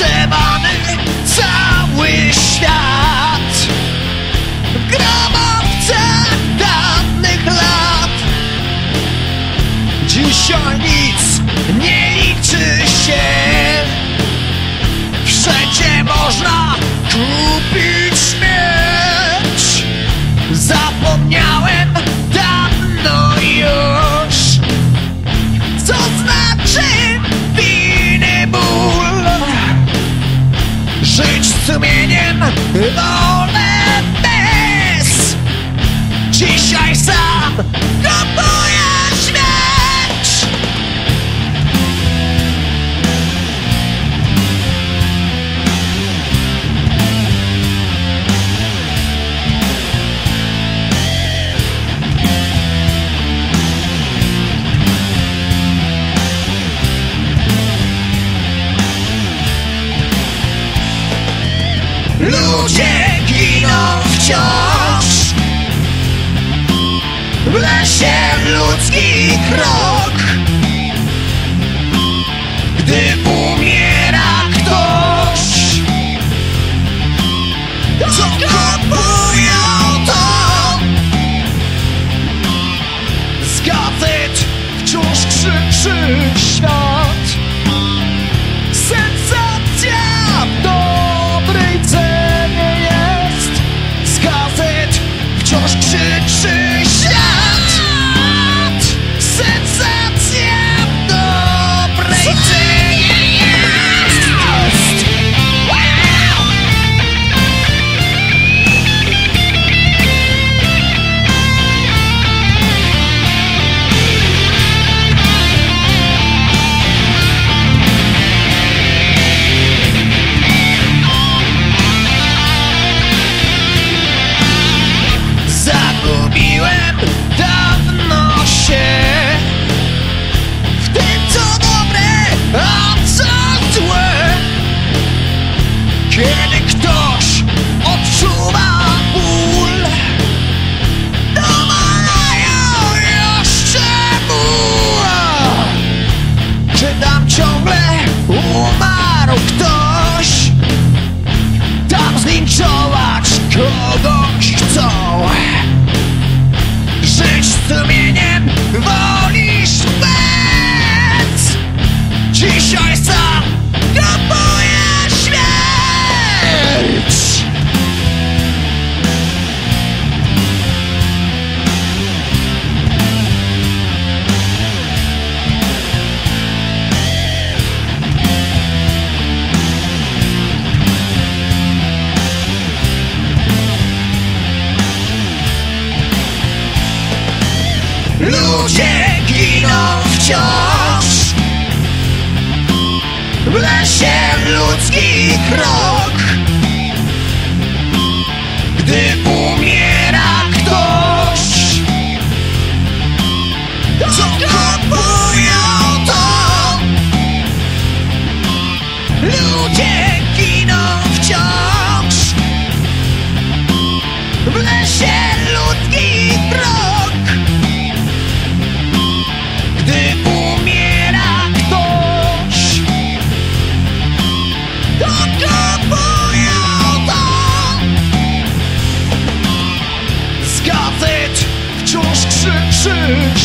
trzeba Viva! Ludzie giną wciąż. W lesie ludzki krok. Ludzie giną wciąż. W lesie ludzki krok. you